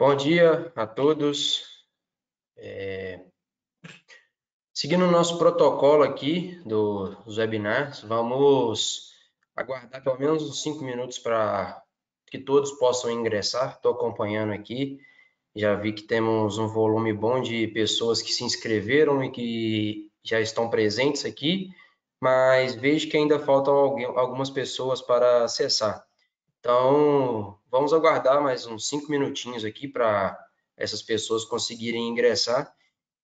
Bom dia a todos. É... Seguindo o nosso protocolo aqui do, dos webinars, vamos aguardar pelo menos uns cinco minutos para que todos possam ingressar. Estou acompanhando aqui, já vi que temos um volume bom de pessoas que se inscreveram e que já estão presentes aqui, mas vejo que ainda faltam algumas pessoas para acessar. Então, vamos aguardar mais uns cinco minutinhos aqui para essas pessoas conseguirem ingressar.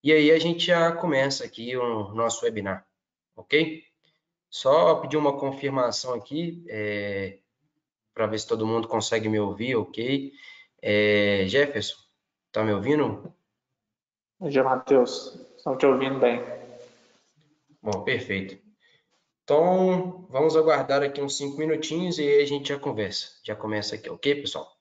E aí a gente já começa aqui o nosso webinar, ok? Só pedir uma confirmação aqui, é, para ver se todo mundo consegue me ouvir, ok? É, Jefferson, tá me ouvindo? Bom dia, Matheus. Estão te ouvindo bem. Bom, perfeito. Então, vamos aguardar aqui uns cinco minutinhos e aí a gente já conversa. Já começa aqui, ok, pessoal?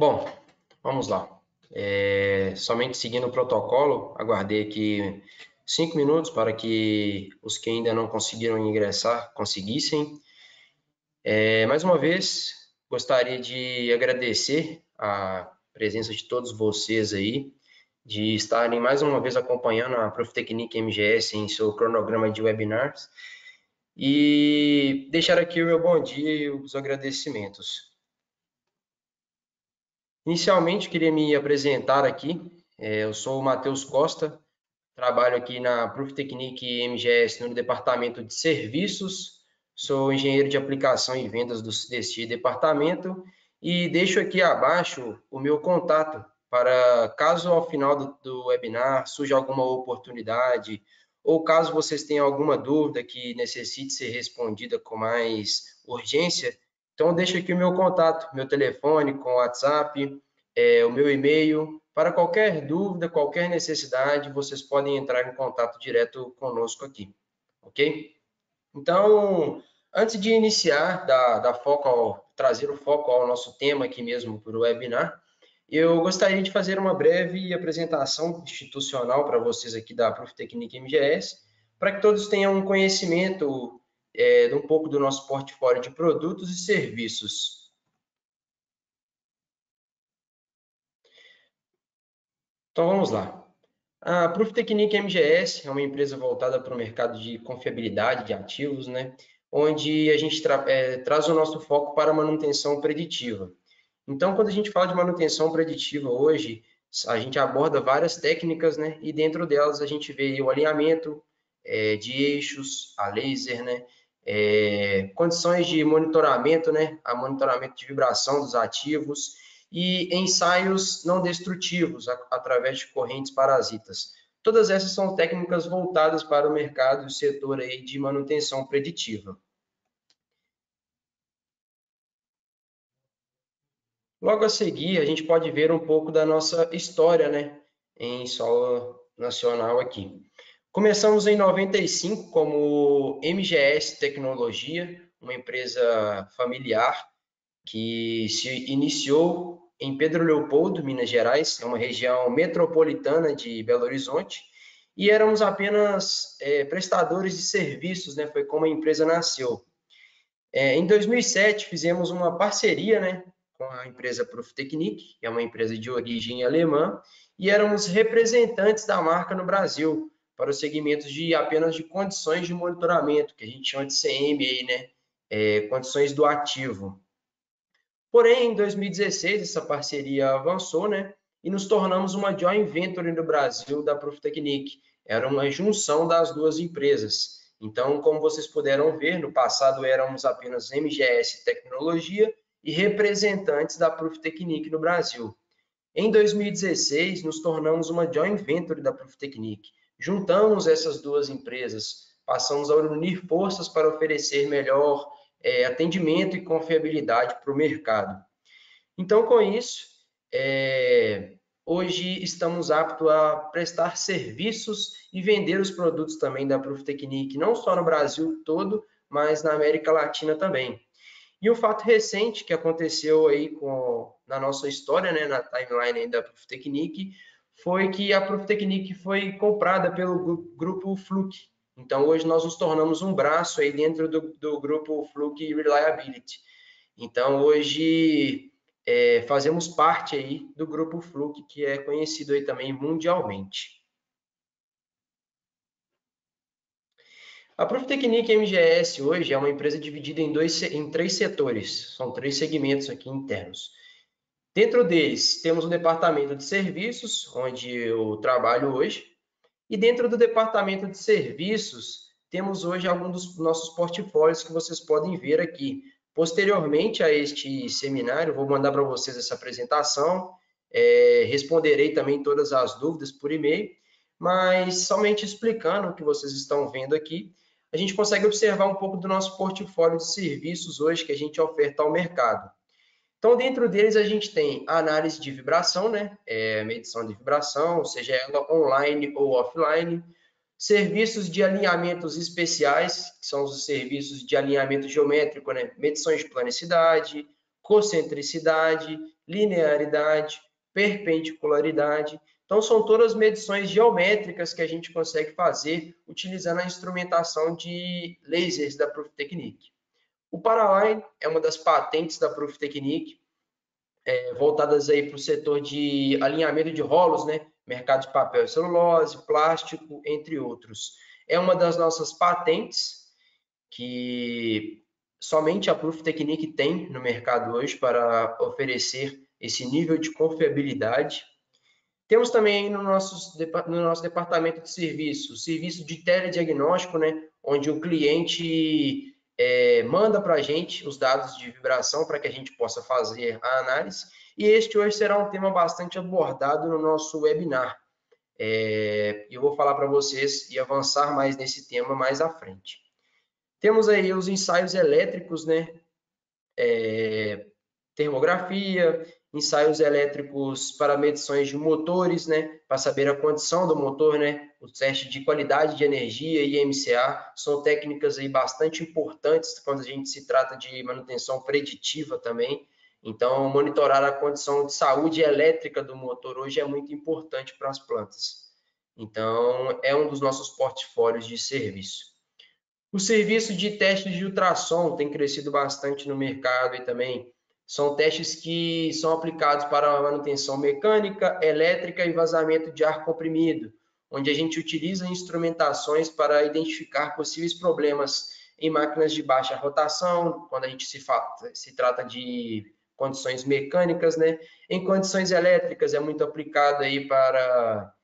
Bom, vamos lá. É, somente seguindo o protocolo, aguardei aqui cinco minutos para que os que ainda não conseguiram ingressar conseguissem. É, mais uma vez, gostaria de agradecer a presença de todos vocês aí, de estarem mais uma vez acompanhando a Profitecnic MGS em seu cronograma de webinars e deixar aqui o meu bom dia e os agradecimentos. Inicialmente, queria me apresentar aqui. É, eu sou o Matheus Costa, trabalho aqui na Profitecnic MGS no departamento de serviços, sou engenheiro de aplicação e vendas deste departamento e deixo aqui abaixo o meu contato para caso ao final do, do webinar surja alguma oportunidade ou caso vocês tenham alguma dúvida que necessite ser respondida com mais urgência, então, deixo aqui o meu contato, meu telefone com WhatsApp, é, o meu e-mail. Para qualquer dúvida, qualquer necessidade, vocês podem entrar em contato direto conosco aqui, ok? Então, antes de iniciar, da, da foco ao, trazer o foco ao nosso tema aqui mesmo para o webinar, eu gostaria de fazer uma breve apresentação institucional para vocês aqui da Profitecnic MGS, para que todos tenham um conhecimento é, um pouco do nosso portfólio de produtos e serviços. Então vamos lá. A Profitecnic MGS é uma empresa voltada para o mercado de confiabilidade de ativos, né? onde a gente tra é, traz o nosso foco para a manutenção preditiva. Então, quando a gente fala de manutenção preditiva hoje, a gente aborda várias técnicas, né? E dentro delas a gente vê o alinhamento é, de eixos, a laser, né? É, condições de monitoramento, né, a monitoramento de vibração dos ativos e ensaios não destrutivos a, através de correntes parasitas. Todas essas são técnicas voltadas para o mercado e o setor aí de manutenção preditiva. Logo a seguir, a gente pode ver um pouco da nossa história né, em solo nacional aqui. Começamos em 95 como MGS Tecnologia, uma empresa familiar que se iniciou em Pedro Leopoldo, Minas Gerais, é uma região metropolitana de Belo Horizonte, e éramos apenas é, prestadores de serviços, né? Foi como a empresa nasceu. É, em 2007 fizemos uma parceria, né, com a empresa Proftechnik, que é uma empresa de origem alemã, e éramos representantes da marca no Brasil para os segmentos de apenas de condições de monitoramento, que a gente chama de CM aí, né? É, condições do ativo. Porém, em 2016, essa parceria avançou, né? E nos tornamos uma joint venture no Brasil da Profitecnic. Era uma junção das duas empresas. Então, como vocês puderam ver, no passado éramos apenas MGS Tecnologia e representantes da Profitecnic no Brasil. Em 2016, nos tornamos uma joint venture da Profitecnic Juntamos essas duas empresas, passamos a unir forças para oferecer melhor é, atendimento e confiabilidade para o mercado. Então, com isso, é, hoje estamos aptos a prestar serviços e vender os produtos também da Profitecnic, não só no Brasil todo, mas na América Latina também. E um fato recente que aconteceu aí com, na nossa história, né, na timeline da Profitecnic, foi que a Profitecnic foi comprada pelo grupo Fluke. Então, hoje nós nos tornamos um braço aí dentro do, do grupo Fluke Reliability. Então, hoje é, fazemos parte aí do grupo Fluke, que é conhecido aí também mundialmente. A Profitecnic MGS hoje é uma empresa dividida em, dois, em três setores, são três segmentos aqui internos. Dentro deles, temos o departamento de serviços, onde eu trabalho hoje, e dentro do departamento de serviços, temos hoje alguns dos nossos portfólios que vocês podem ver aqui. Posteriormente a este seminário, vou mandar para vocês essa apresentação, é, responderei também todas as dúvidas por e-mail, mas somente explicando o que vocês estão vendo aqui, a gente consegue observar um pouco do nosso portfólio de serviços hoje que a gente oferta ao mercado. Então, dentro deles, a gente tem a análise de vibração, né? É, medição de vibração, seja ela online ou offline. Serviços de alinhamentos especiais, que são os serviços de alinhamento geométrico, né? Medições de planicidade, concentricidade, linearidade, perpendicularidade. Então, são todas medições geométricas que a gente consegue fazer utilizando a instrumentação de lasers da Proof Technique. O Paraline é uma das patentes da Proof Technique, é, voltadas aí para o setor de alinhamento de rolos, né? mercado de papel e celulose, plástico, entre outros. É uma das nossas patentes que somente a Proof Technique tem no mercado hoje para oferecer esse nível de confiabilidade. Temos também no nosso, no nosso departamento de serviço, serviço de telediagnóstico, né, onde o cliente é, manda para a gente os dados de vibração para que a gente possa fazer a análise. E este hoje será um tema bastante abordado no nosso webinar. É, eu vou falar para vocês e avançar mais nesse tema mais à frente. Temos aí os ensaios elétricos, né? É, termografia, ensaios elétricos para medições de motores, né? Para saber a condição do motor, né? O teste de qualidade de energia e MCA são técnicas aí bastante importantes quando a gente se trata de manutenção preditiva também. Então, monitorar a condição de saúde elétrica do motor hoje é muito importante para as plantas. Então, é um dos nossos portfólios de serviço. O serviço de testes de ultrassom tem crescido bastante no mercado e também são testes que são aplicados para manutenção mecânica, elétrica e vazamento de ar comprimido, onde a gente utiliza instrumentações para identificar possíveis problemas em máquinas de baixa rotação, quando a gente se, se trata de condições mecânicas, né? Em condições elétricas é muito aplicado aí para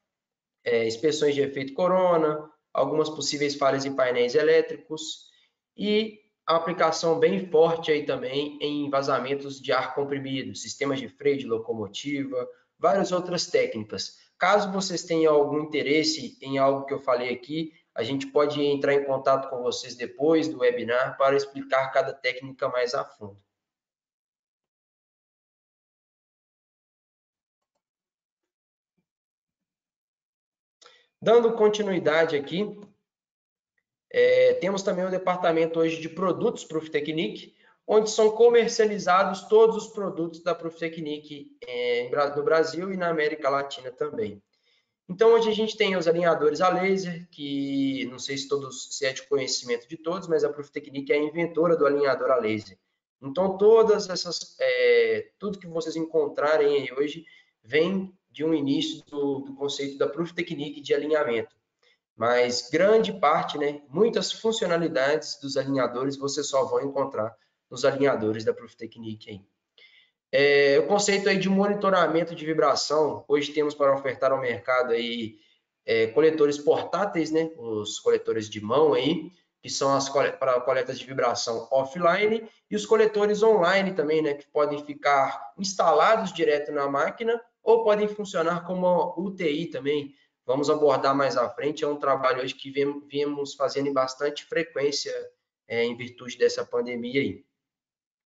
é, inspeções de efeito corona, algumas possíveis falhas em painéis elétricos e a aplicação bem forte aí também em vazamentos de ar comprimido, sistemas de freio de locomotiva, várias outras técnicas. Caso vocês tenham algum interesse em algo que eu falei aqui, a gente pode entrar em contato com vocês depois do webinar para explicar cada técnica mais a fundo. Dando continuidade aqui, é, temos também o departamento hoje de produtos Proftechnic, onde são comercializados todos os produtos da Proftechnic é, no Brasil e na América Latina também. Então, hoje a gente tem os alinhadores a laser, que não sei se todos se é de conhecimento de todos, mas a Proftechnic é a inventora do alinhador a laser. Então, todas essas, é, tudo que vocês encontrarem aí hoje vem de um início do, do conceito da Proof de alinhamento. Mas grande parte, né, muitas funcionalidades dos alinhadores você só vão encontrar nos alinhadores da Proof Technique aí. É, o conceito aí de monitoramento de vibração, hoje temos para ofertar ao mercado aí é, coletores portáteis, né, os coletores de mão aí, que são as para coletas de vibração offline, e os coletores online também, né, que podem ficar instalados direto na máquina ou podem funcionar como UTI também. Vamos abordar mais à frente. É um trabalho hoje que viemos fazendo em bastante frequência é, em virtude dessa pandemia aí.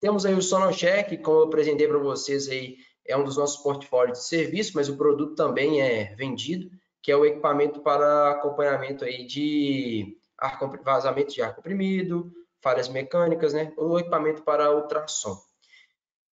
Temos aí o Sonocheck, como eu apresentei para vocês aí, é um dos nossos portfólios de serviço, mas o produto também é vendido, que é o equipamento para acompanhamento aí de ar, vazamento de ar comprimido, falhas mecânicas, né? O equipamento para ultrassom.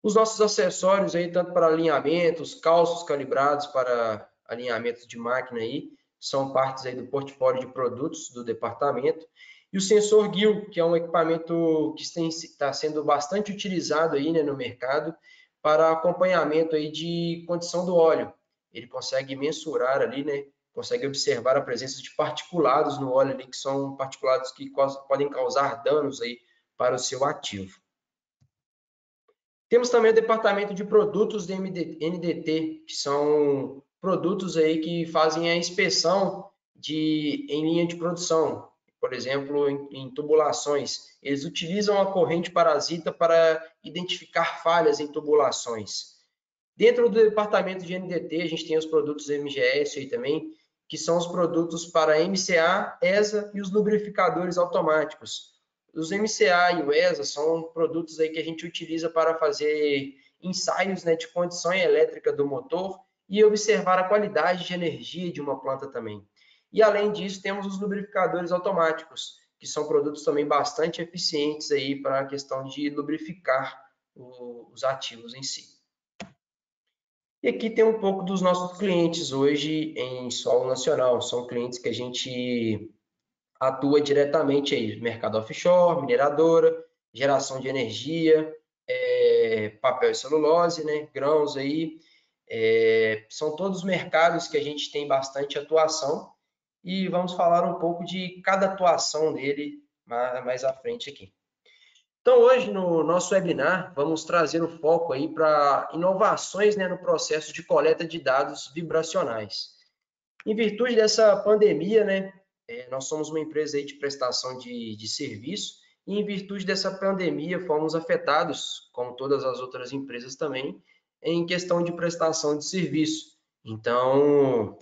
Os nossos acessórios aí, tanto para alinhamentos, calços calibrados para alinhamento de máquina aí, são partes aí do portfólio de produtos do departamento. E o sensor GIL, que é um equipamento que está sendo bastante utilizado aí né, no mercado para acompanhamento aí de condição do óleo. Ele consegue mensurar ali, né, consegue observar a presença de particulados no óleo ali, que são particulados que podem causar danos aí para o seu ativo. Temos também o departamento de produtos de NDT, que são produtos aí que fazem a inspeção de, em linha de produção, por exemplo, em, em tubulações. Eles utilizam a corrente parasita para identificar falhas em tubulações. Dentro do departamento de NDT, a gente tem os produtos MGS aí também, que são os produtos para MCA, ESA e os lubrificadores automáticos. Os MCA e o ESA são produtos aí que a gente utiliza para fazer ensaios né, de condição elétrica do motor e observar a qualidade de energia de uma planta também. E além disso, temos os lubrificadores automáticos, que são produtos também bastante eficientes aí para a questão de lubrificar os ativos em si. E aqui tem um pouco dos nossos clientes hoje em solo nacional. São clientes que a gente atua diretamente aí, mercado offshore, mineradora, geração de energia, é, papel e celulose, né, grãos aí, é, são todos mercados que a gente tem bastante atuação e vamos falar um pouco de cada atuação dele mais, à frente aqui. Então, hoje, no nosso webinar, vamos trazer o foco aí para inovações né, no processo de coleta de dados vibracionais. Em virtude dessa pandemia, né, é, nós somos uma empresa aí de prestação de, de serviço, e em virtude dessa pandemia fomos afetados, como todas as outras empresas também, em questão de prestação de serviço. Então,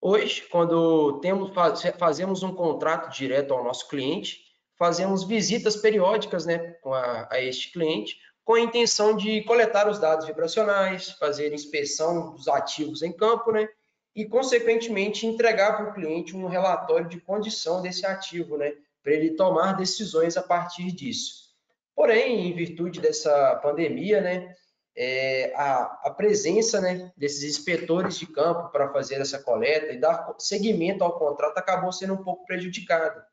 hoje, quando temos, fazemos um contrato direto ao nosso cliente, fazemos visitas periódicas né, a, a este cliente, com a intenção de coletar os dados vibracionais, fazer inspeção dos ativos em campo, né, e, consequentemente, entregar para o cliente um relatório de condição desse ativo, né, para ele tomar decisões a partir disso. Porém, em virtude dessa pandemia, né, é, a, a, presença né, desses inspetores de campo para fazer essa coleta e dar seguimento ao contrato acabou sendo um pouco prejudicada.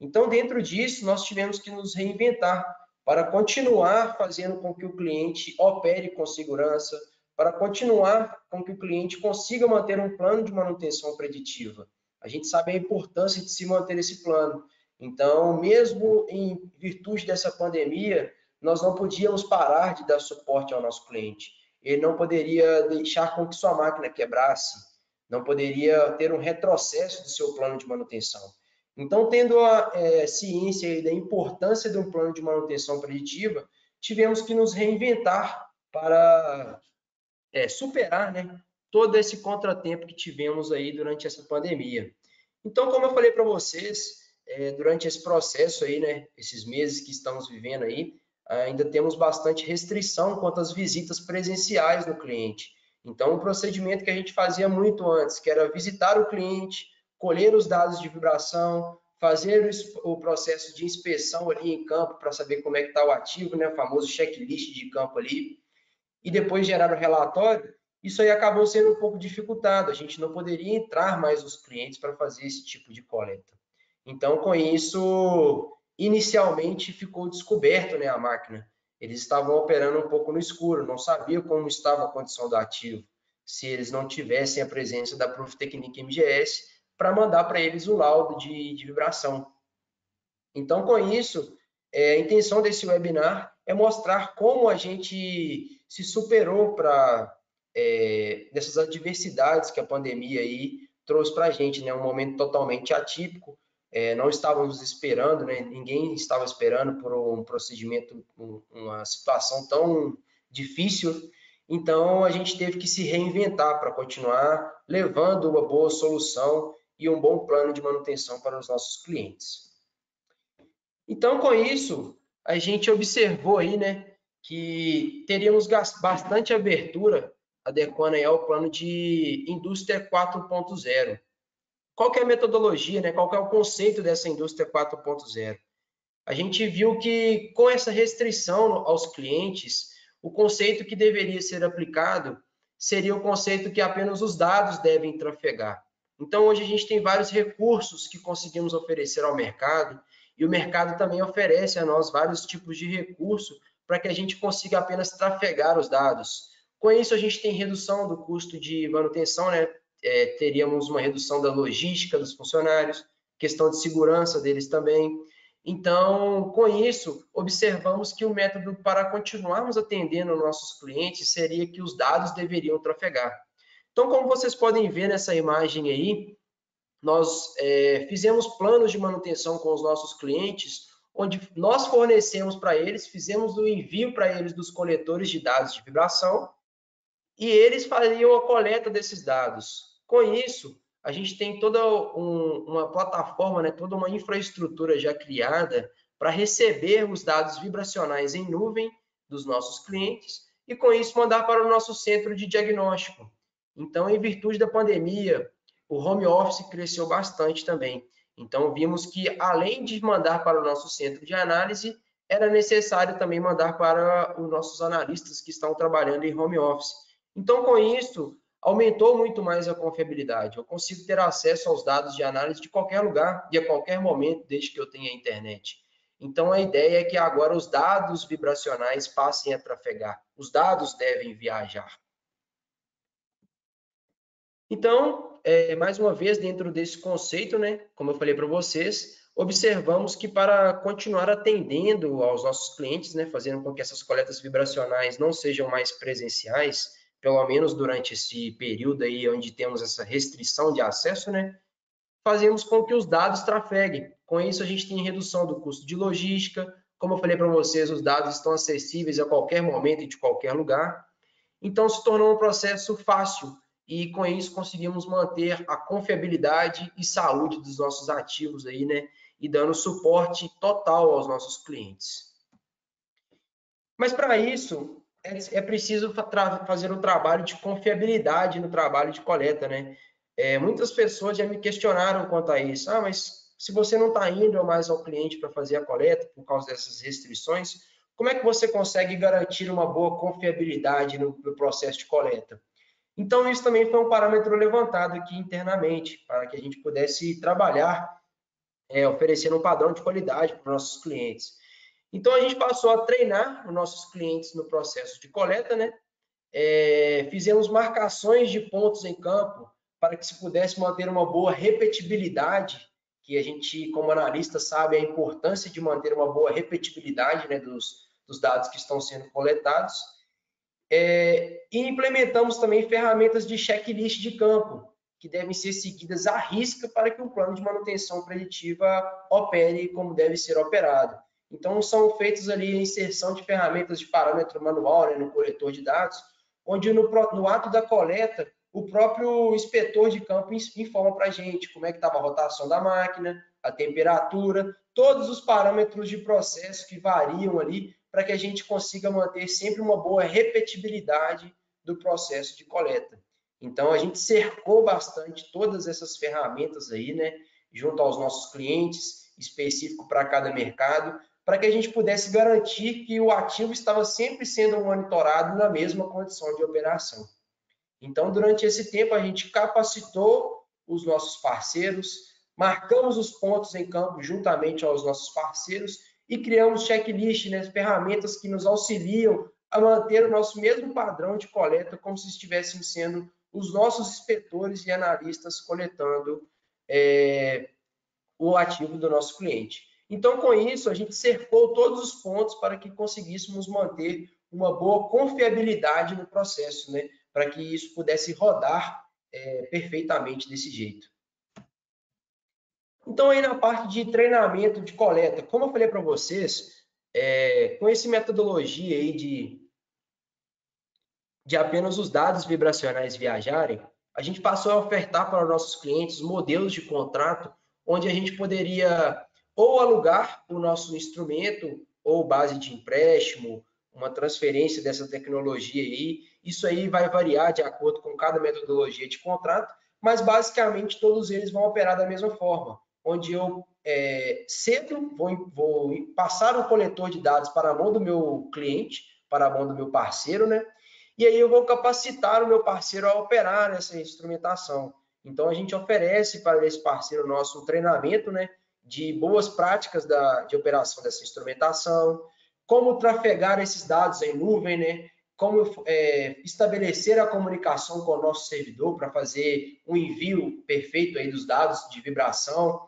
Então, dentro disso, nós tivemos que nos reinventar para continuar fazendo com que o cliente opere com segurança, para continuar com que o cliente consiga manter um plano de manutenção preditiva. A gente sabe a importância de se manter esse plano. Então, mesmo em virtude dessa pandemia, nós não podíamos parar de dar suporte ao nosso cliente. Ele não poderia deixar com que sua máquina quebrasse, não poderia ter um retrocesso do seu plano de manutenção. Então, tendo a é, ciência da importância de um plano de manutenção preditiva, tivemos que nos reinventar para é, superar né, todo esse contratempo que tivemos aí durante essa pandemia. Então, como eu falei para vocês, é, durante esse processo aí, né, esses meses que estamos vivendo aí, ainda temos bastante restrição quanto às visitas presenciais no cliente. Então, o procedimento que a gente fazia muito antes, que era visitar o cliente, colher os dados de vibração, fazer o processo de inspeção ali em campo para saber como é que está o ativo, né, o famoso checklist de campo ali, e depois gerar o relatório, isso aí acabou sendo um pouco dificultado, a gente não poderia entrar mais os clientes para fazer esse tipo de coleta. Então, com isso, inicialmente ficou descoberto né, a máquina. Eles estavam operando um pouco no escuro, não sabiam como estava a condição do ativo, se eles não tivessem a presença da Proof Technique MGS, para mandar para eles o laudo de, de, vibração. Então, com isso, é, a intenção desse webinar é mostrar como a gente se superou para é, dessas adversidades que a pandemia aí trouxe para a gente, né? Um momento totalmente atípico, é, não estávamos esperando, né? Ninguém estava esperando por um procedimento, uma situação tão difícil. Então, a gente teve que se reinventar para continuar levando uma boa solução e um bom plano de manutenção para os nossos clientes. Então, com isso, a gente observou aí, né, que teríamos bastante abertura adequando ao plano de indústria 4.0. Qual é a metodologia, né? Qual é o conceito dessa indústria 4.0? A gente viu que com essa restrição aos clientes, o conceito que deveria ser aplicado seria o conceito que apenas os dados devem trafegar. Então, hoje a gente tem vários recursos que conseguimos oferecer ao mercado e o mercado também oferece a nós vários tipos de recurso para que a gente consiga apenas trafegar os dados. Com isso, a gente tem redução do custo de manutenção, né? É, teríamos uma redução da logística dos funcionários, questão de segurança deles também. Então, com isso, observamos que o método para continuarmos atendendo nossos clientes seria que os dados deveriam trafegar. Então, como vocês podem ver nessa imagem aí, nós é, fizemos planos de manutenção com os nossos clientes, onde nós fornecemos para eles, fizemos o envio para eles dos coletores de dados de vibração, e eles fariam a coleta desses dados. Com isso, a gente tem toda um, uma plataforma, né, toda uma infraestrutura já criada para receber os dados vibracionais em nuvem dos nossos clientes e, com isso, mandar para o nosso centro de diagnóstico. Então, em virtude da pandemia, o home office cresceu bastante também. Então, vimos que, além de mandar para o nosso centro de análise, era necessário também mandar para os nossos analistas que estão trabalhando em home office. Então, com isso, aumentou muito mais a confiabilidade. Eu consigo ter acesso aos dados de análise de qualquer lugar e a qualquer momento, desde que eu tenha internet. Então, a ideia é que agora os dados vibracionais passem a trafegar. Os dados devem viajar. Então, é, mais uma vez, dentro desse conceito, né, como eu falei para vocês, observamos que para continuar atendendo aos nossos clientes, né, fazendo com que essas coletas vibracionais não sejam mais presenciais, pelo menos durante esse período aí onde temos essa restrição de acesso, né, fazemos com que os dados trafeguem. Com isso, a gente tem redução do custo de logística. Como eu falei para vocês, os dados estão acessíveis a qualquer momento e de qualquer lugar. Então, se tornou um processo fácil e com isso conseguimos manter a confiabilidade e saúde dos nossos ativos aí, né? E dando suporte total aos nossos clientes. Mas para isso é, é preciso fazer um trabalho de confiabilidade no trabalho de coleta, né? É, muitas pessoas já me questionaram quanto a isso. Ah, mas se você não está indo mais ao cliente para fazer a coleta por causa dessas restrições, como é que você consegue garantir uma boa confiabilidade no, no processo de coleta? Então, isso também foi um parâmetro levantado aqui internamente, para que a gente pudesse trabalhar é, oferecendo um padrão de qualidade para os nossos clientes. Então, a gente passou a treinar os nossos clientes no processo de coleta, né? É, fizemos marcações de pontos em campo para que se pudesse manter uma boa repetibilidade, que a gente, como analista, sabe a importância de manter uma boa repetibilidade né, dos, dos dados que estão sendo coletados. É, e implementamos também ferramentas de checklist de campo, que devem ser seguidas à risca para que o plano de manutenção preditiva opere como deve ser operado. Então, são feitos ali a inserção de ferramentas de parâmetro manual né, no coletor de dados, onde no, no ato da coleta o próprio inspetor de campo informa para a gente como é que estava a rotação da máquina, a temperatura, todos os parâmetros de processo que variam ali para que a gente consiga manter sempre uma boa repetibilidade do processo de coleta. Então a gente cercou bastante todas essas ferramentas aí, né, junto aos nossos clientes, específico para cada mercado, para que a gente pudesse garantir que o ativo estava sempre sendo monitorado na mesma condição de operação. Então, durante esse tempo, a gente capacitou os nossos parceiros, marcamos os pontos em campo juntamente aos nossos parceiros e criamos checklist, né, ferramentas que nos auxiliam a manter o nosso mesmo padrão de coleta, como se estivéssemos sendo os nossos inspetores e analistas coletando é, o ativo do nosso cliente. Então, com isso, a gente cercou todos os pontos para que conseguíssemos manter uma boa confiabilidade no processo, né? para que isso pudesse rodar é, perfeitamente desse jeito. Então, aí na parte de treinamento de coleta, como eu falei para vocês, é, com essa metodologia aí de, de apenas os dados vibracionais viajarem, a gente passou a ofertar para os nossos clientes modelos de contrato onde a gente poderia ou alugar o nosso instrumento ou base de empréstimo, uma transferência dessa tecnologia aí. Isso aí vai variar de acordo com cada metodologia de contrato, mas basicamente todos eles vão operar da mesma forma, onde eu é, cedo vou, vou passar o coletor de dados para a mão do meu cliente, para a mão do meu parceiro, né? E aí eu vou capacitar o meu parceiro a operar essa instrumentação. Então a gente oferece para esse parceiro nosso um treinamento, né, de boas práticas da, de operação dessa instrumentação, como trafegar esses dados em nuvem, né? como é, estabelecer a comunicação com o nosso servidor para fazer um envio perfeito aí dos dados de vibração.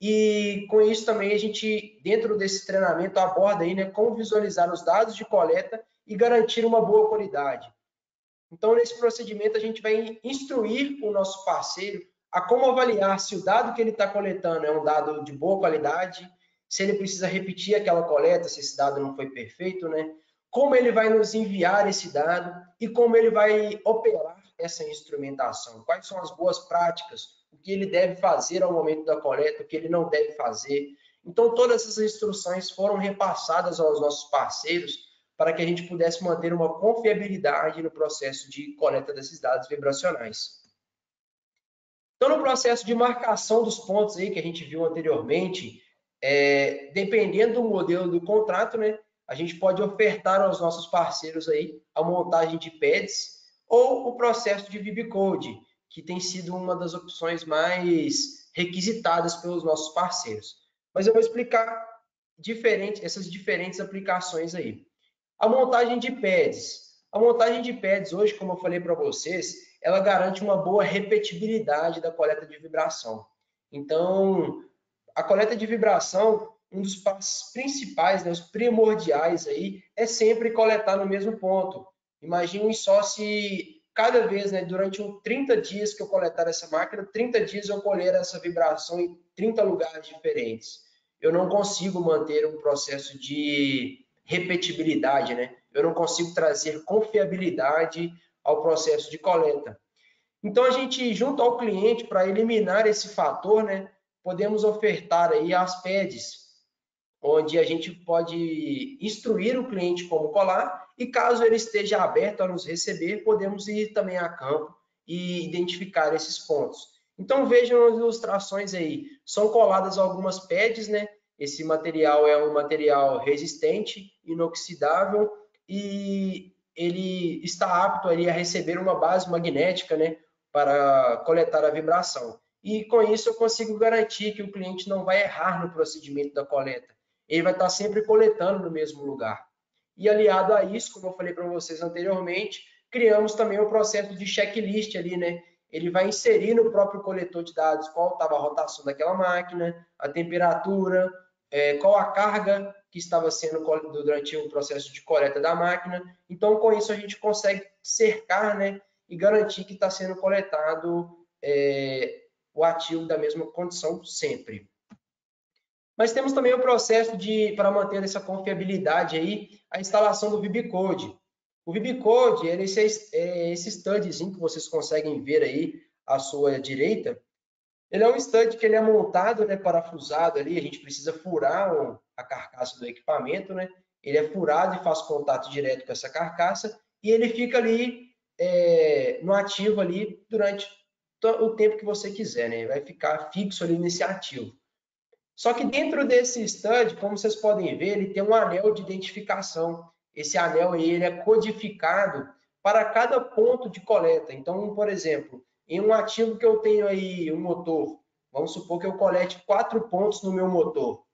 E com isso também a gente, dentro desse treinamento, aborda aí, né, como visualizar os dados de coleta e garantir uma boa qualidade. Então, nesse procedimento, a gente vai instruir o nosso parceiro a como avaliar se o dado que ele está coletando é um dado de boa qualidade, se ele precisa repetir aquela coleta, se esse dado não foi perfeito, né? Como ele vai nos enviar esse dado e como ele vai operar essa instrumentação, quais são as boas práticas, o que ele deve fazer ao momento da coleta, o que ele não deve fazer. Então, todas essas instruções foram repassadas aos nossos parceiros para que a gente pudesse manter uma confiabilidade no processo de coleta desses dados vibracionais. Então, no processo de marcação dos pontos aí que a gente viu anteriormente, é, dependendo do modelo do contrato, né, a gente pode ofertar aos nossos parceiros aí a montagem de pads ou o processo de VibCode, que tem sido uma das opções mais requisitadas pelos nossos parceiros. Mas eu vou explicar diferente, essas diferentes aplicações aí. A montagem de pads. A montagem de pads hoje, como eu falei para vocês, ela garante uma boa repetibilidade da coleta de vibração. Então, a coleta de vibração, um dos passos principais, né, os primordiais aí, é sempre coletar no mesmo ponto. Imaginem só se cada vez, né, durante um 30 dias que eu coletar essa máquina, 30 dias eu colher essa vibração em 30 lugares diferentes. Eu não consigo manter um processo de repetibilidade, né? Eu não consigo trazer confiabilidade ao processo de coleta. Então a gente junto ao cliente para eliminar esse fator, né? Podemos ofertar aí as PEDs, onde a gente pode instruir o cliente como colar e caso ele esteja aberto a nos receber, podemos ir também a campo e identificar esses pontos. Então vejam as ilustrações aí, são coladas algumas pads, né? Esse material é um material resistente, inoxidável e ele está apto ali a receber uma base magnética, né? Para coletar a vibração. E com isso eu consigo garantir que o cliente não vai errar no procedimento da coleta. Ele vai estar sempre coletando no mesmo lugar. E aliado a isso, como eu falei para vocês anteriormente, criamos também o um processo de checklist ali, né? ele vai inserir no próprio coletor de dados qual estava a rotação daquela máquina, a temperatura, é, qual a carga que estava sendo durante o processo de coleta da máquina. Então, com isso, a gente consegue cercar né, e garantir que está sendo coletado é, o ativo da mesma condição sempre. Mas temos também o processo de, para manter essa confiabilidade aí, a instalação do VibCode. O VibCode, ele, esse, é esse que vocês conseguem ver aí à sua direita, ele é um stud que ele é montado, né, parafusado ali, a gente precisa furar a carcaça do equipamento, né? Ele é furado e faz contato direto com essa carcaça e ele fica ali é, no ativo ali durante o tempo que você quiser, né? Vai ficar fixo ali nesse ativo. Só que dentro desse stud, como vocês podem ver, ele tem um anel de identificação esse anel ele é codificado para cada ponto de coleta. Então, por exemplo, em um ativo que eu tenho aí um motor, vamos supor que eu colete quatro pontos no meu motor.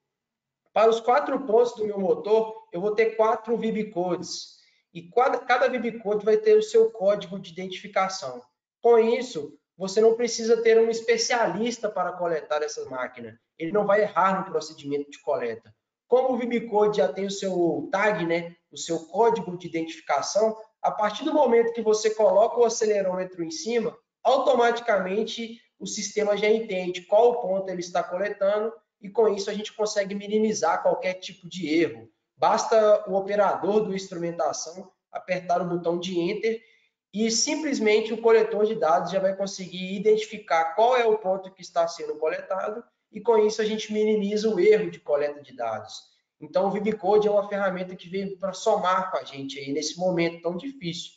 Para os quatro pontos do meu motor, eu vou ter quatro VibCodes. E cada, cada VibCode vai ter o seu código de identificação. Com isso, você não precisa ter um especialista para coletar essa máquina. Ele não vai errar no procedimento de coleta. Como o VibCode já tem o seu tag, né, o seu código de identificação, a partir do momento que você coloca o acelerômetro em cima, automaticamente o sistema já entende qual ponto ele está coletando e com isso a gente consegue minimizar qualquer tipo de erro. Basta o operador do instrumentação apertar o botão de Enter e simplesmente o coletor de dados já vai conseguir identificar qual é o ponto que está sendo coletado e com isso a gente minimiza o erro de coleta de dados. Então, o VibCode é uma ferramenta que veio para somar com a gente aí nesse momento tão difícil,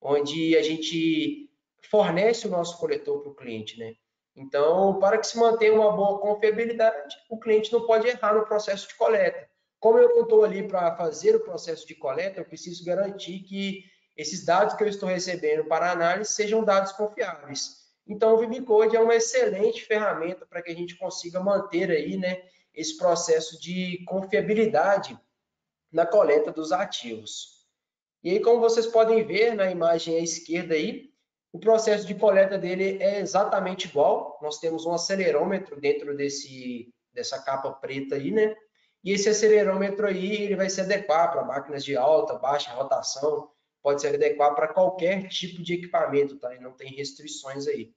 onde a gente fornece o nosso coletor para o cliente, né? Então, para que se mantenha uma boa confiabilidade, o cliente não pode errar no processo de coleta. Como eu não estou ali para fazer o processo de coleta, eu preciso garantir que esses dados que eu estou recebendo para análise sejam dados confiáveis. Então, o VibCode é uma excelente ferramenta para que a gente consiga manter aí, né, esse processo de confiabilidade na coleta dos ativos. E aí, como vocês podem ver na imagem à esquerda aí, o processo de coleta dele é exatamente igual. Nós temos um acelerômetro dentro desse, dessa capa preta aí, né? E esse acelerômetro aí, ele vai se adequar para máquinas de alta, baixa rotação, pode se adequar para qualquer tipo de equipamento, tá? E não tem restrições aí.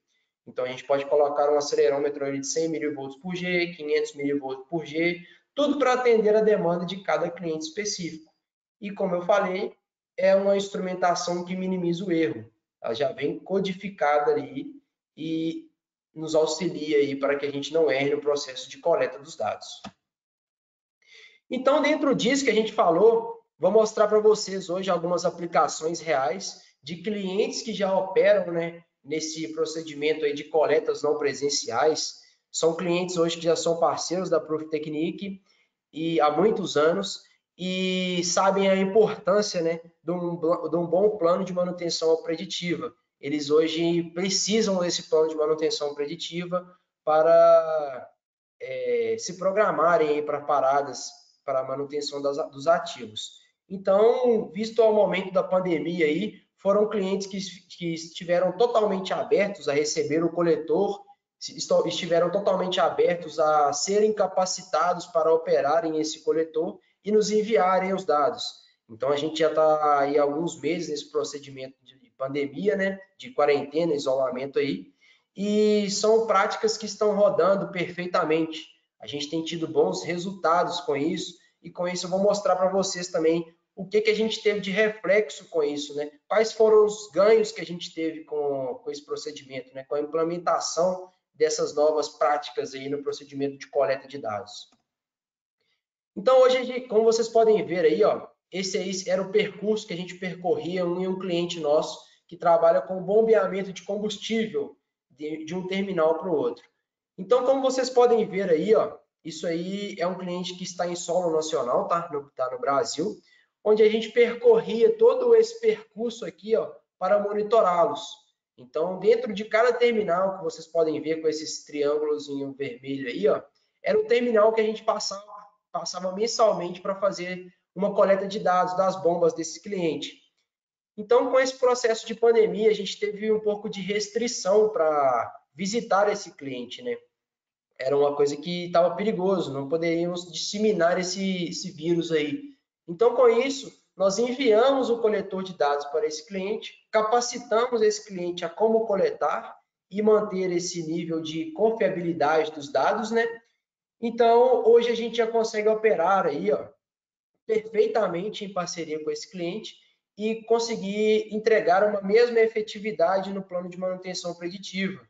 Então, a gente pode colocar um acelerômetro de 100 mV por G, 500 mV por G, tudo para atender a demanda de cada cliente específico. E, como eu falei, é uma instrumentação que minimiza o erro. Ela já vem codificada ali e nos auxilia aí para que a gente não erre no processo de coleta dos dados. Então, dentro disso que a gente falou, vou mostrar para vocês hoje algumas aplicações reais de clientes que já operam né, nesse procedimento aí de coletas não presenciais. São clientes hoje que já são parceiros da Proof Technique e há muitos anos e sabem a importância né, de, um, de um bom plano de manutenção preditiva. Eles hoje precisam desse plano de manutenção preditiva para é, se programarem para paradas para manutenção das, dos ativos. Então, visto ao momento da pandemia aí, foram clientes que, que estiveram totalmente abertos a receber o coletor, estiveram totalmente abertos a serem capacitados para operarem esse coletor e nos enviarem os dados. Então, a gente já está aí alguns meses nesse procedimento de pandemia, né, de quarentena, isolamento aí, e são práticas que estão rodando perfeitamente. A gente tem tido bons resultados com isso, e com isso eu vou mostrar para vocês também o que, que a gente teve de reflexo com isso, né? Quais foram os ganhos que a gente teve com, com esse procedimento, né? Com a implementação dessas novas práticas aí no procedimento de coleta de dados. Então, hoje, como vocês podem ver aí, ó, esse aí era o percurso que a gente percorria em um cliente nosso que trabalha com bombeamento de combustível de, de um terminal para o outro. Então, como vocês podem ver aí, ó, isso aí é um cliente que está em solo nacional, tá? No, tá no Brasil onde a gente percorria todo esse percurso aqui, ó, para monitorá-los. Então, dentro de cada terminal que vocês podem ver com esses triângulos vermelho aí, ó, era o terminal que a gente passava, passava mensalmente para fazer uma coleta de dados das bombas desse cliente. Então, com esse processo de pandemia, a gente teve um pouco de restrição para visitar esse cliente, né? Era uma coisa que estava perigoso, não poderíamos disseminar esse, esse vírus aí. Então, com isso, nós enviamos o coletor de dados para esse cliente, capacitamos esse cliente a como coletar e manter esse nível de confiabilidade dos dados, né? Então, hoje a gente já consegue operar aí, ó, perfeitamente em parceria com esse cliente e conseguir entregar uma mesma efetividade no plano de manutenção preditiva.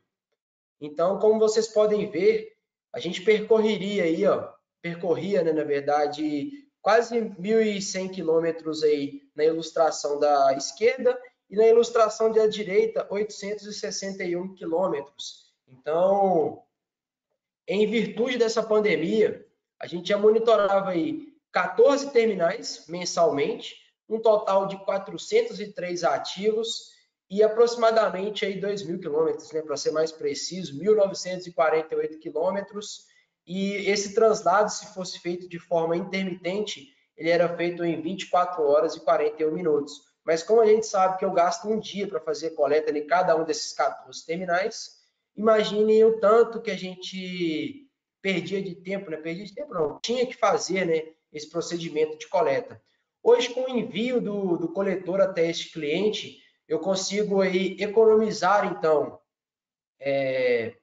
Então, como vocês podem ver, a gente percorreria aí, ó, percorria, né, na verdade, quase 1.100 quilômetros aí na ilustração da esquerda e na ilustração da direita, 861 quilômetros. Então, em virtude dessa pandemia, a gente já monitorava aí 14 terminais mensalmente, um total de 403 ativos e aproximadamente aí 2 mil quilômetros, né, para ser mais preciso, 1.948 quilômetros e esse translado, se fosse feito de forma intermitente, ele era feito em 24 horas e 41 minutos. Mas como a gente sabe que eu gasto um dia para fazer coleta em cada um desses 14 terminais, imaginem o tanto que a gente perdia de tempo, né? Perdia de tempo não, tinha que fazer, né, esse procedimento de coleta. Hoje, com o envio do, do coletor até este cliente, eu consigo aí economizar, então, é,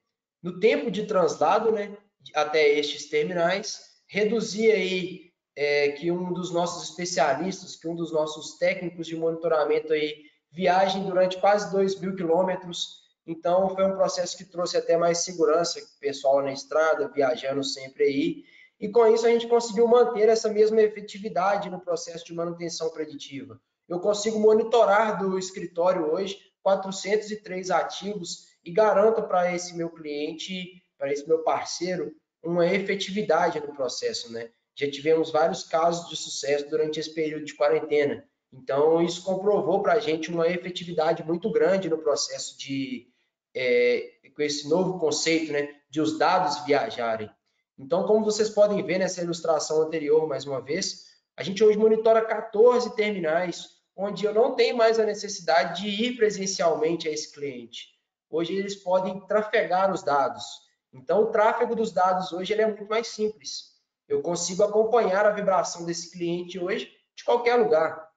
no tempo de translado, né, até estes terminais, reduzir aí é, que um dos nossos especialistas, que um dos nossos técnicos de monitoramento aí viajem durante quase 2 mil quilômetros. Então, foi um processo que trouxe até mais segurança, pessoal na estrada, viajando sempre aí. E com isso, a gente conseguiu manter essa mesma efetividade no processo de manutenção preditiva. Eu consigo monitorar do escritório hoje 403 ativos e garanto para esse meu cliente para esse meu parceiro uma efetividade no processo, né? Já tivemos vários casos de sucesso durante esse período de quarentena. Então, isso comprovou para a gente uma efetividade muito grande no processo de, é, com esse novo conceito, né, de os dados viajarem. Então, como vocês podem ver nessa ilustração anterior, mais uma vez, a gente hoje monitora 14 terminais, onde eu não tenho mais a necessidade de ir presencialmente a esse cliente. Hoje eles podem trafegar os dados. Então, o tráfego dos dados hoje ele é muito mais simples. Eu consigo acompanhar a vibração desse cliente hoje de qualquer lugar.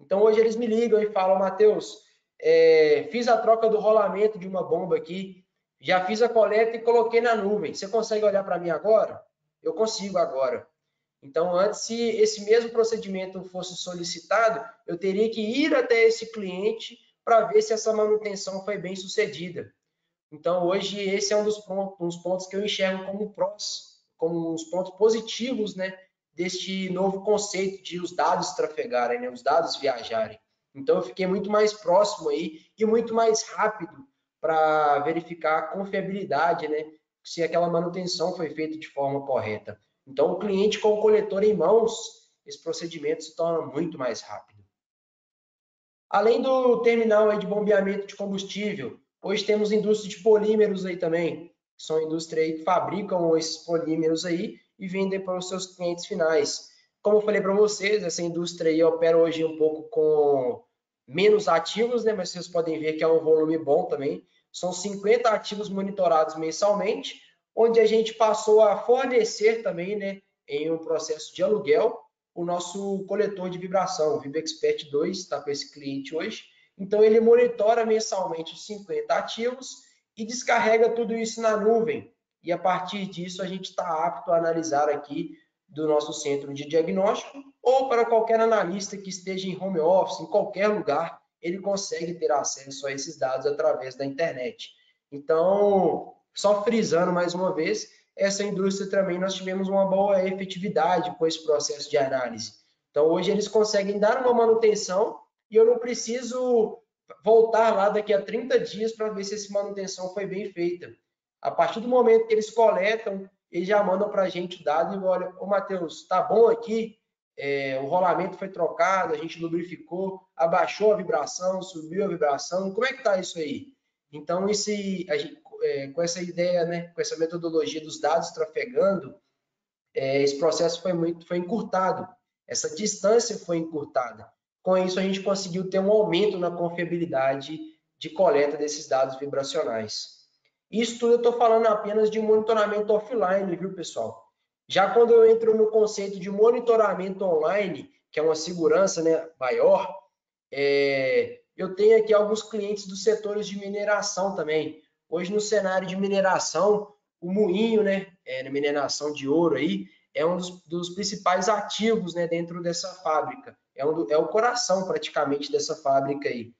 Então, hoje eles me ligam e falam, Matheus, é, fiz a troca do rolamento de uma bomba aqui, já fiz a coleta e coloquei na nuvem. Você consegue olhar para mim agora? Eu consigo agora. Então, antes, se esse mesmo procedimento fosse solicitado, eu teria que ir até esse cliente para ver se essa manutenção foi bem sucedida. Então, hoje, esse é um dos pontos, pontos que eu enxergo como prós, como os pontos positivos, né, deste novo conceito de os dados trafegarem, né, os dados viajarem. Então, eu fiquei muito mais próximo aí e muito mais rápido para verificar a confiabilidade, né, se aquela manutenção foi feita de forma correta. Então, o cliente com o coletor em mãos, esse procedimento se torna muito mais rápido. Além do terminal de bombeamento de combustível, hoje temos indústria de polímeros aí também, que são indústrias aí que fabricam esses polímeros aí e vendem para os seus clientes finais. Como eu falei para vocês, essa indústria aí opera hoje um pouco com menos ativos, né? Mas vocês podem ver que é um volume bom também. São 50 ativos monitorados mensalmente, onde a gente passou a fornecer também, né, em um processo de aluguel, o nosso coletor de vibração, o VibExpert 2, está com esse cliente hoje. Então, ele monitora mensalmente os 50 ativos e descarrega tudo isso na nuvem. E a partir disso, a gente está apto a analisar aqui do nosso centro de diagnóstico ou para qualquer analista que esteja em home office, em qualquer lugar, ele consegue ter acesso a esses dados através da internet. Então, só frisando mais uma vez, essa indústria também nós tivemos uma boa efetividade com esse processo de análise. Então, hoje eles conseguem dar uma manutenção e eu não preciso voltar lá daqui a 30 dias para ver se essa manutenção foi bem feita. A partir do momento que eles coletam, eles já mandam para a gente o dado e olha, ô Matheus, tá bom aqui, é, o rolamento foi trocado, a gente lubrificou, abaixou a vibração, subiu a vibração, como é que está isso aí? Então, esse, gente, é, com essa ideia, né, com essa metodologia dos dados trafegando, é, esse processo foi muito, foi encurtado, essa distância foi encurtada. Com isso, a gente conseguiu ter um aumento na confiabilidade de coleta desses dados vibracionais. Isso tudo eu estou falando apenas de monitoramento offline, viu, pessoal? Já quando eu entro no conceito de monitoramento online, que é uma segurança né, maior, é, eu tenho aqui alguns clientes dos setores de mineração também. Hoje, no cenário de mineração, o moinho, né, é, mineração de ouro aí, é um dos, dos principais ativos né, dentro dessa fábrica. É, um, é o coração praticamente dessa fábrica aí.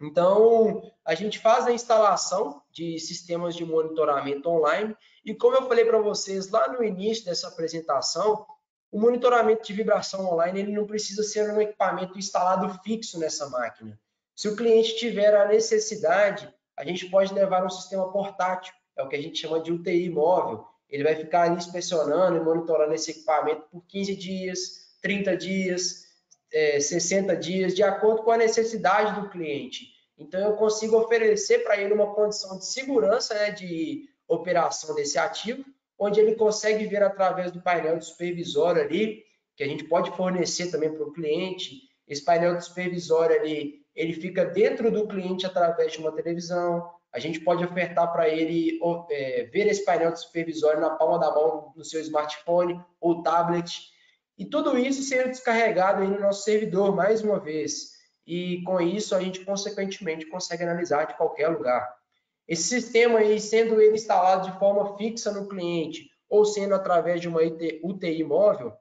Então, a gente faz a instalação de sistemas de monitoramento online e como eu falei para vocês lá no início dessa apresentação, o monitoramento de vibração online ele não precisa ser um equipamento instalado fixo nessa máquina. Se o cliente tiver a necessidade, a gente pode levar um sistema portátil, é o que a gente chama de UTI móvel. Ele vai ficar ali inspecionando e monitorando esse equipamento por 15 dias, 30 dias, é, 60 dias, de acordo com a necessidade do cliente. Então, eu consigo oferecer para ele uma condição de segurança né, de operação desse ativo, onde ele consegue ver através do painel de supervisório ali, que a gente pode fornecer também para o cliente. Esse painel de supervisório ali, ele fica dentro do cliente através de uma televisão. A gente pode ofertar para ele é, ver esse painel de supervisório na palma da mão no seu smartphone ou tablet. E tudo isso sendo descarregado aí no nosso servidor, mais uma vez. E com isso, a gente, consequentemente, consegue analisar de qualquer lugar. Esse sistema aí, sendo ele instalado de forma fixa no cliente ou sendo através de uma UTI móvel,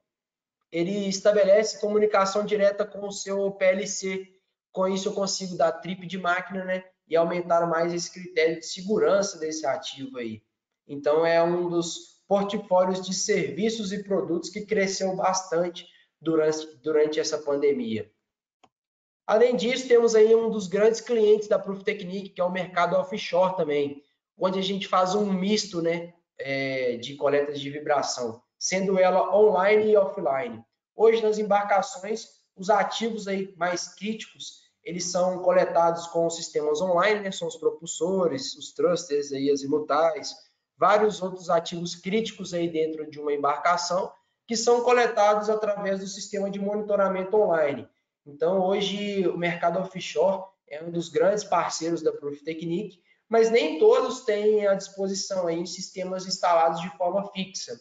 ele estabelece comunicação direta com o seu PLC. Com isso, eu consigo dar trip de máquina, né? E aumentar mais esse critério de segurança desse ativo aí. Então, é um dos portfólios de serviços e produtos que cresceu bastante durante, durante essa pandemia. Além disso, temos aí um dos grandes clientes da Proftechnic, que é o mercado offshore também, onde a gente faz um misto né, é, de coletas de vibração, sendo ela online e offline. Hoje, nas embarcações, os ativos aí mais críticos, eles são coletados com sistemas online, né, são os propulsores, os thrusters, aí, as imutais, vários outros ativos críticos aí dentro de uma embarcação que são coletados através do sistema de monitoramento online. Então, hoje, o mercado offshore é um dos grandes parceiros da Proftechnic, mas nem todos têm à disposição aí sistemas instalados de forma fixa.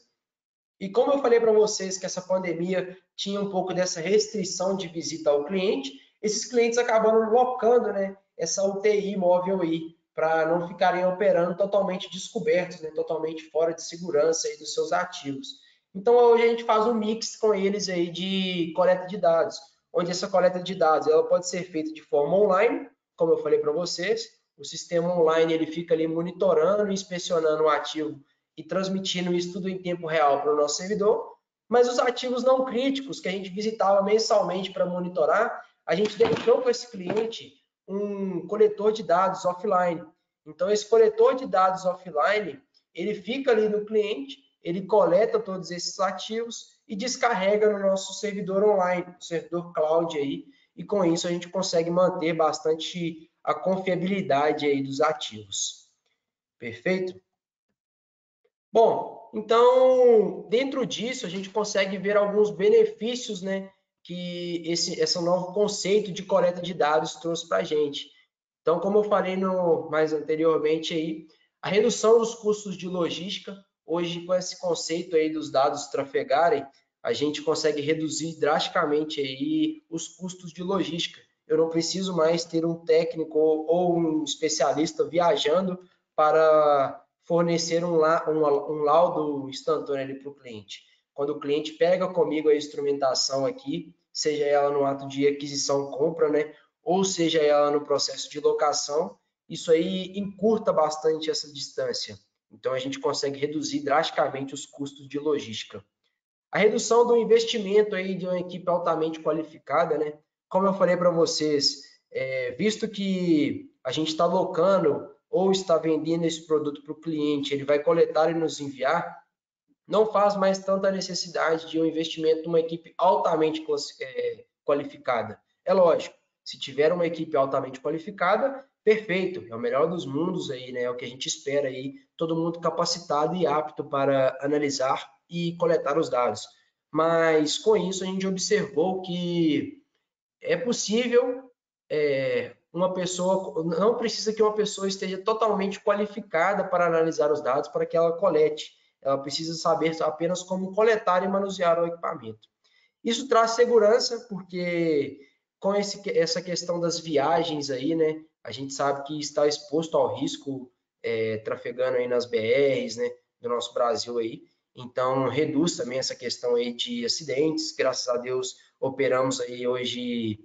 E como eu falei para vocês que essa pandemia tinha um pouco dessa restrição de visita ao cliente, esses clientes acabaram locando né, essa UTI móvel aí para não ficarem operando totalmente descobertos, né, totalmente fora de segurança aí dos seus ativos. Então hoje a gente faz um mix com eles aí de coleta de dados, onde essa coleta de dados ela pode ser feita de forma online, como eu falei para vocês, o sistema online ele fica ali monitorando, inspecionando o ativo e transmitindo isso tudo em tempo real para o nosso servidor, mas os ativos não críticos que a gente visitava mensalmente para monitorar, a gente deixou com esse cliente um coletor de dados offline. Então, esse coletor de dados offline, ele fica ali no cliente, ele coleta todos esses ativos e descarrega no nosso servidor online, servidor cloud aí, e com isso a gente consegue manter bastante a confiabilidade aí dos ativos. Perfeito? Bom, então, dentro disso, a gente consegue ver alguns benefícios né, que esse, esse novo conceito de coleta de dados trouxe para a gente. Então, como eu falei no, mais anteriormente aí, a redução dos custos de logística, hoje com esse conceito aí dos dados trafegarem, a gente consegue reduzir drasticamente aí os custos de logística. Eu não preciso mais ter um técnico ou um especialista viajando para fornecer um, um, um laudo instantâneo para o cliente. Quando o cliente pega comigo a instrumentação aqui, seja ela no ato de aquisição, compra, né, ou seja ela no processo de locação, isso aí encurta bastante essa distância. Então a gente consegue reduzir drasticamente os custos de logística. A redução do investimento aí de uma equipe altamente qualificada, né? Como eu falei para vocês, é, visto que a gente está locando ou está vendendo esse produto para o cliente, ele vai coletar e nos enviar, não faz mais tanta necessidade de um investimento numa equipe altamente é, qualificada. É lógico, se tiver uma equipe altamente qualificada, perfeito, é o melhor dos mundos aí, né? É o que a gente espera aí, todo mundo capacitado e apto para analisar e coletar os dados. Mas com isso a gente observou que é possível é, uma pessoa, não precisa que uma pessoa esteja totalmente qualificada para analisar os dados para que ela colete. Ela precisa saber apenas como coletar e manusear o equipamento. Isso traz segurança, porque com esse, essa questão das viagens aí, né, a gente sabe que está exposto ao risco é, trafegando aí nas BRs, né, do nosso Brasil aí. Então, reduz também essa questão aí de acidentes. Graças a Deus, operamos aí hoje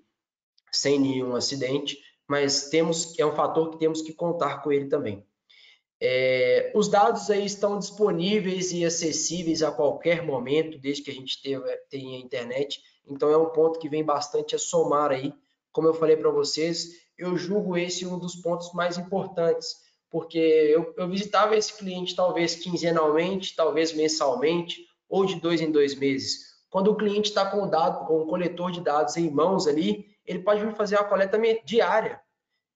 sem nenhum acidente, mas temos é um fator que temos que contar com ele também. É, os dados aí estão disponíveis e acessíveis a qualquer momento, desde que a gente tenha internet. Então, é um ponto que vem bastante a somar aí. Como eu falei para vocês, eu julgo esse um dos pontos mais importantes porque eu, eu visitava esse cliente talvez quinzenalmente, talvez mensalmente, ou de dois em dois meses. Quando o cliente está com o dado, com o coletor de dados em mãos ali, ele pode fazer a coleta diária.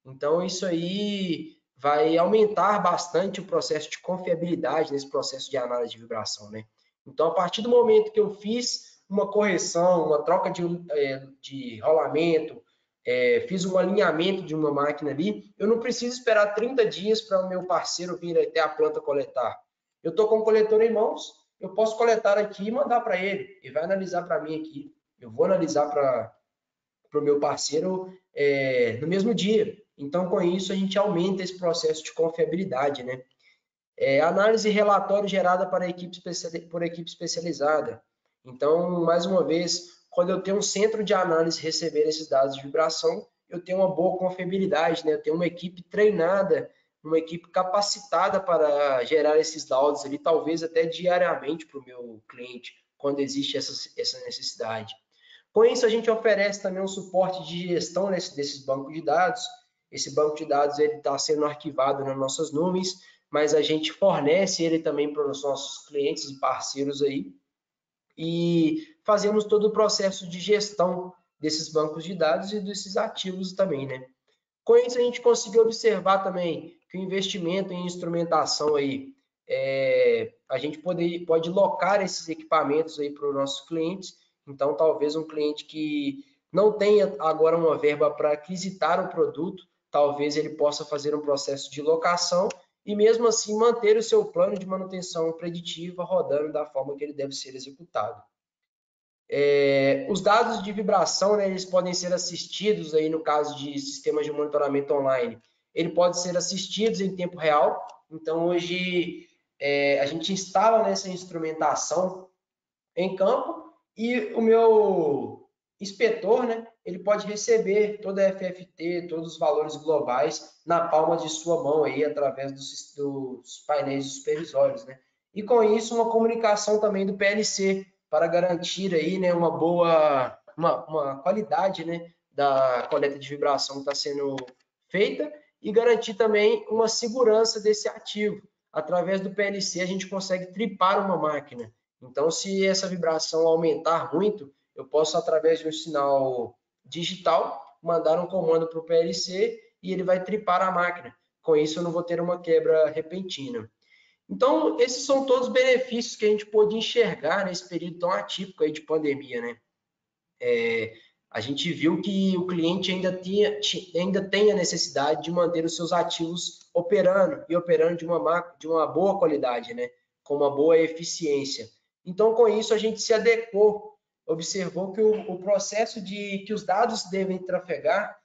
Então, isso aí vai aumentar bastante o processo de confiabilidade nesse processo de análise de vibração, né? Então, a partir do momento que eu fiz uma correção, uma troca de, eh, de rolamento, é, fiz um alinhamento de uma máquina ali, eu não preciso esperar 30 dias para o meu parceiro vir até a planta coletar. Eu estou com o coletor em mãos, eu posso coletar aqui e mandar para ele. Ele vai analisar para mim aqui. Eu vou analisar para o meu parceiro é, no mesmo dia. Então, com isso, a gente aumenta esse processo de confiabilidade, né? É, análise e relatório gerada para equipe por equipe especializada. Então, mais uma vez, quando eu tenho um centro de análise receber esses dados de vibração, eu tenho uma boa confiabilidade, né? Eu tenho uma equipe treinada, uma equipe capacitada para gerar esses dados ali, talvez até diariamente para o meu cliente, quando existe essa, essa necessidade. Com isso, a gente oferece também um suporte de gestão nesse, desses bancos de dados. Esse banco de dados está sendo arquivado nas nossas nuvens, mas a gente fornece ele também para os nossos clientes e parceiros aí. E fazemos todo o processo de gestão desses bancos de dados e desses ativos também, né? Com isso, a gente conseguiu observar também que o investimento em instrumentação aí, é, a gente pode, pode locar esses equipamentos aí para os nossos clientes. Então, talvez um cliente que não tenha agora uma verba para aquisitar o produto, talvez ele possa fazer um processo de locação e mesmo assim manter o seu plano de manutenção preditiva rodando da forma que ele deve ser executado. É, os dados de vibração, né, eles podem ser assistidos aí no caso de sistemas de monitoramento online. Ele pode ser assistidos em tempo real. Então hoje é, a gente instala nessa instrumentação em campo e o meu inspetor, né, ele pode receber toda a FFT, todos os valores globais na palma de sua mão aí através dos, dos painéis supervisórios, né? E com isso uma comunicação também do PLC para garantir aí, né, uma boa, uma, uma qualidade, né, da coleta de vibração que está sendo feita e garantir também uma segurança desse ativo. através do PLC a gente consegue tripar uma máquina. Então, se essa vibração aumentar muito, eu posso, através de um sinal digital, mandar um comando para o PLC e ele vai tripar a máquina. Com isso, eu não vou ter uma quebra repentina. Então, esses são todos os benefícios que a gente pôde enxergar nesse período tão atípico aí de pandemia, né? É, a gente viu que o cliente ainda, tinha, ainda tem a necessidade de manter os seus ativos operando e operando de uma, de uma boa qualidade, né? com uma boa eficiência. Então, com isso, a gente se adequou, observou que o, o processo de que os dados devem trafegar,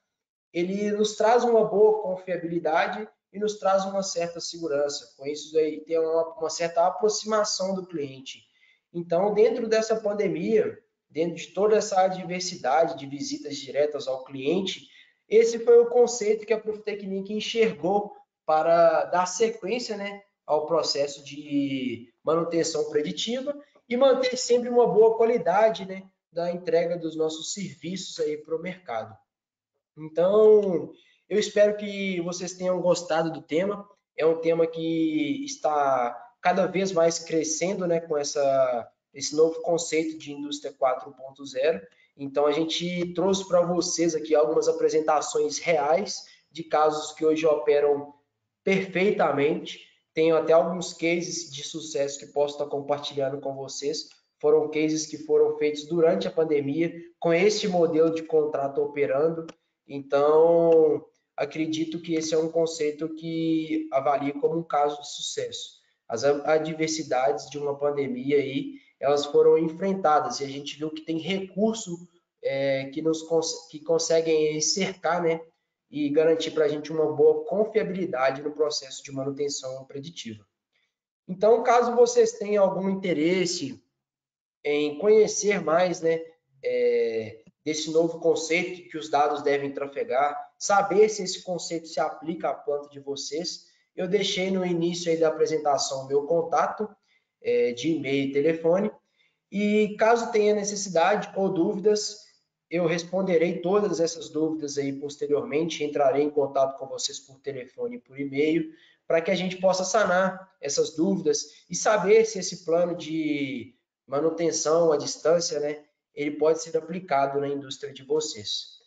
ele nos traz uma boa confiabilidade e nos traz uma certa segurança. Com isso, aí tem uma, uma certa aproximação do cliente. Então, dentro dessa pandemia, dentro de toda essa diversidade de visitas diretas ao cliente, esse foi o conceito que a Profitecnic enxergou para dar sequência né, ao processo de manutenção preditiva e manter sempre uma boa qualidade né, da entrega dos nossos serviços aí para o mercado. Então, eu espero que vocês tenham gostado do tema. É um tema que está cada vez mais crescendo né, com essa esse novo conceito de indústria 4.0. Então, a gente trouxe para vocês aqui algumas apresentações reais de casos que hoje operam perfeitamente. Tenho até alguns cases de sucesso que posso estar compartilhando com vocês. Foram cases que foram feitos durante a pandemia, com este modelo de contrato operando. Então, acredito que esse é um conceito que avalio como um caso de sucesso. As adversidades de uma pandemia aí elas foram enfrentadas e a gente viu que tem recurso é, que nos que conseguem cercar, né, e garantir para a gente uma boa confiabilidade no processo de manutenção preditiva. Então, caso vocês tenham algum interesse em conhecer mais, né, é, desse novo conceito que os dados devem trafegar, saber se esse conceito se aplica à planta de vocês, eu deixei no início aí da apresentação meu contato é, de e-mail e telefone. E caso tenha necessidade ou dúvidas, eu responderei todas essas dúvidas aí posteriormente, entrarei em contato com vocês por telefone e por e-mail, para que a gente possa sanar essas dúvidas e saber se esse plano de manutenção à distância, né, ele pode ser aplicado na indústria de vocês.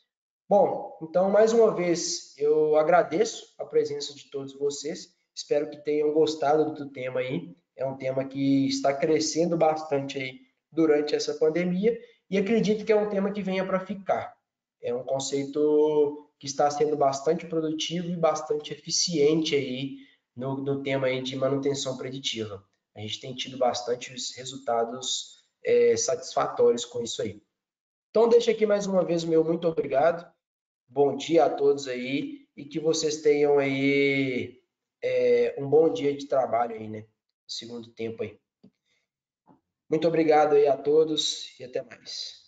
Bom, então mais uma vez eu agradeço a presença de todos vocês, espero que tenham gostado do tema aí é um tema que está crescendo bastante aí durante essa pandemia e acredito que é um tema que venha para ficar. É um conceito que está sendo bastante produtivo e bastante eficiente aí no, no tema aí de manutenção preditiva. A gente tem tido bastante resultados é, satisfatórios com isso aí. Então, deixo aqui mais uma vez o meu muito obrigado. Bom dia a todos aí e que vocês tenham aí é, um bom dia de trabalho aí, né? segundo tempo aí. Muito obrigado aí a todos e até mais.